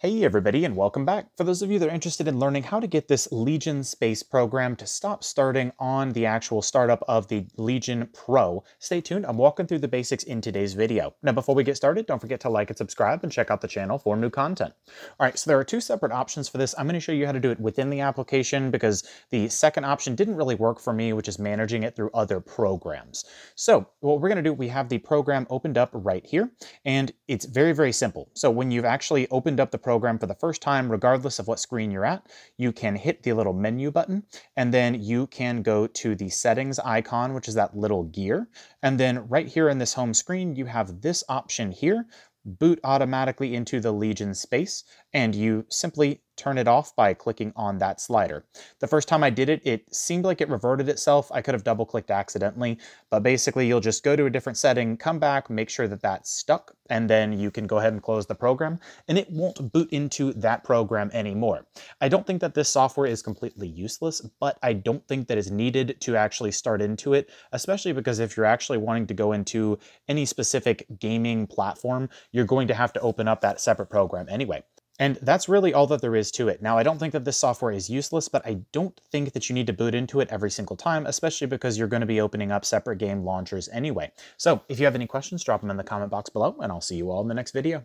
Hey everybody and welcome back. For those of you that are interested in learning how to get this Legion Space program to stop starting on the actual startup of the Legion Pro, stay tuned. I'm walking through the basics in today's video. Now before we get started, don't forget to like and subscribe and check out the channel for new content. All right, so there are two separate options for this. I'm going to show you how to do it within the application because the second option didn't really work for me, which is managing it through other programs. So what we're going to do, we have the program opened up right here, and it's very, very simple. So when you've actually opened up the program for the first time, regardless of what screen you're at, you can hit the little menu button and then you can go to the settings icon, which is that little gear. And then right here in this home screen, you have this option here, boot automatically into the Legion space, and you simply turn it off by clicking on that slider. The first time I did it, it seemed like it reverted itself. I could have double clicked accidentally, but basically you'll just go to a different setting, come back, make sure that that's stuck, and then you can go ahead and close the program, and it won't boot into that program anymore. I don't think that this software is completely useless, but I don't think that it's needed to actually start into it, especially because if you're actually wanting to go into any specific gaming platform, you're going to have to open up that separate program anyway. And that's really all that there is to it. Now, I don't think that this software is useless, but I don't think that you need to boot into it every single time, especially because you're going to be opening up separate game launchers anyway. So if you have any questions, drop them in the comment box below, and I'll see you all in the next video.